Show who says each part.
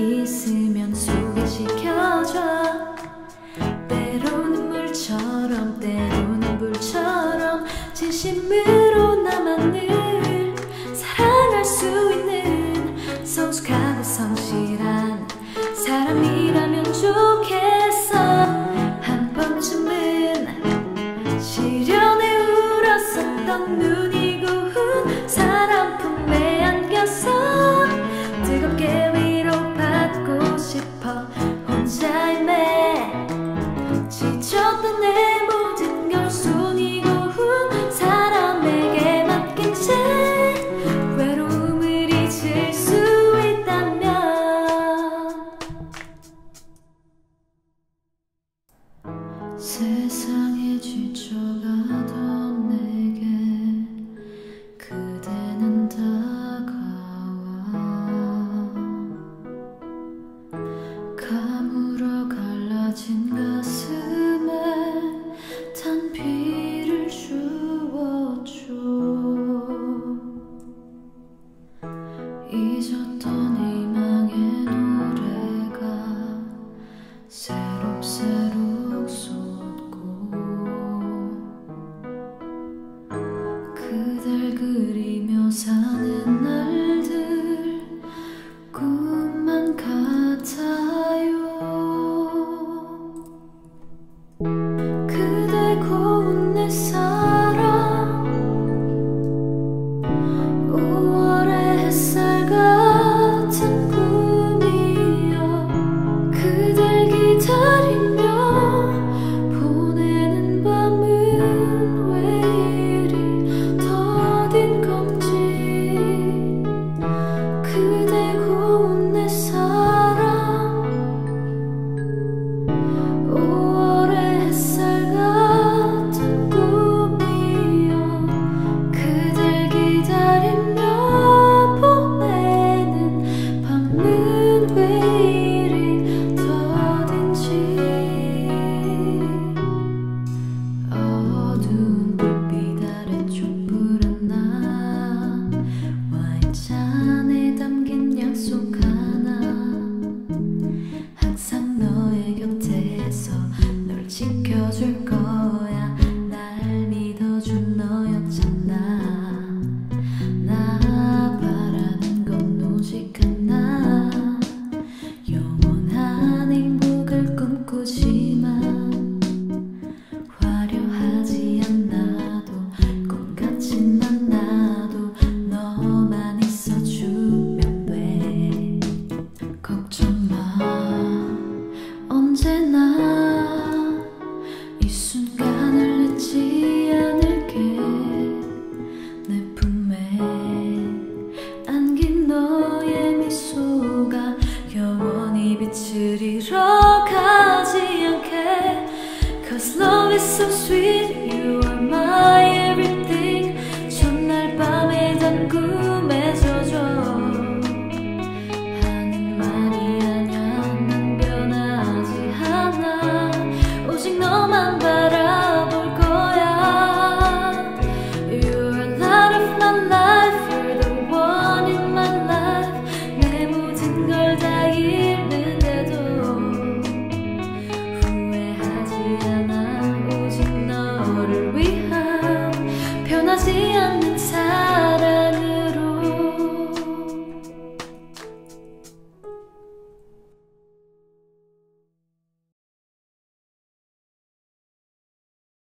Speaker 1: 있으면 세상에 지쳐가던 sweet.